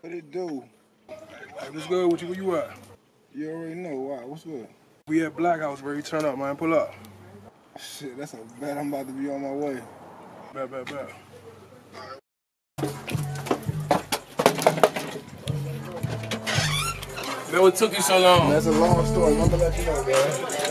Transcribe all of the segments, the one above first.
What it do? Hey, what's good with you? Where you at? You already know why. What's good? We at Black House, ready to turn up, man. Pull up. Shit, that's a bet I'm about to be on my way. Bet, bet, bet. Man, what took you so long? That's a long story. I'm gonna let you know, man.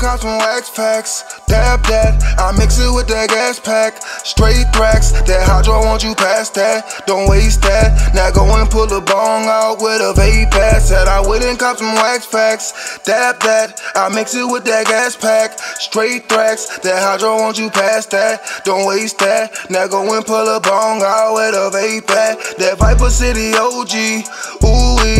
Went some wax packs, dab that. I mix it with that gas pack, straight thrax. That hydro, won't you pass that? Don't waste that. Now go and pull a bong out with a vape pass. Said I and caught some wax packs, dab that. I mix it with that gas pack, straight thrax. That hydro, won't you pass that? Don't waste that. Now go and pull a bong out with a vape pass. That Viper City OG, ooh wee.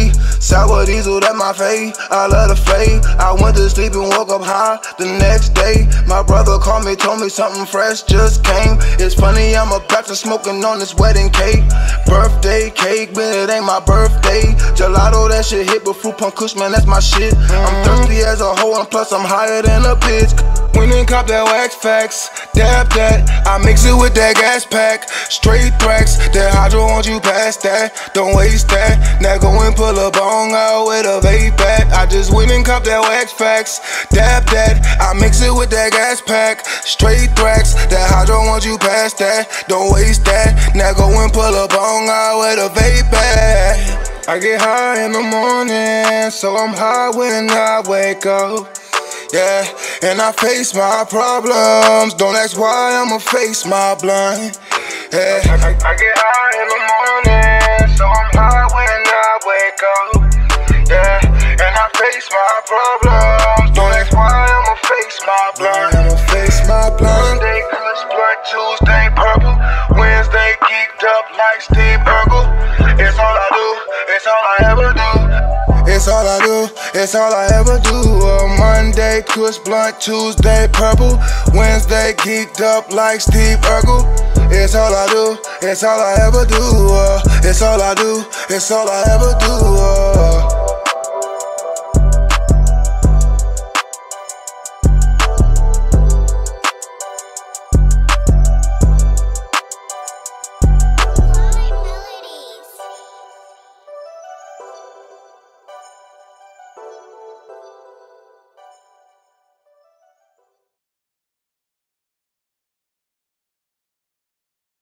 Sour diesel, that my fave. I love the fade. I went to sleep and woke up high the next day. My brother called me, told me something fresh just came. It's funny, I'm a to smoking on this wedding cake. Birthday cake, but it ain't my birthday. Gelato, that shit hit, but fruit punk kush, man, that's my shit. I'm thirsty as a hoe, and plus I'm higher than a bitch. And cop that wax facts, dab that. I mix it with that gas pack, straight thrax. That hydro, won't you pass that? Don't waste that. Now go and pull a bong out with a vape bat. I just went and cop that wax facts, dab that. I mix it with that gas pack, straight thrax. That hydro, won't you pass that? Don't waste that. Now go and pull a bong out with a vape bat. I get high in the morning, so I'm high when I wake up. Yeah, and I face my problems. Don't ask why I'ma face my blind. Yeah, I, I, I get high in the morning, so I'm high when I wake up. Yeah, and I face my problems. Don't ask why I'ma face my blind. I'ma face my blind. Monday, Kush Blunt, Tuesday, Purple. Wednesday, geeked up like Steve Urkel. It's all I do, it's all I ever do. It's all I do, it's all I ever do. Uh, Monday, Kush Blunt, Tuesday, Purple, Wednesday, geeked up like Steve Urkel. It's all I do, it's all I ever do. Uh, it's all I do, it's all I ever do. Uh.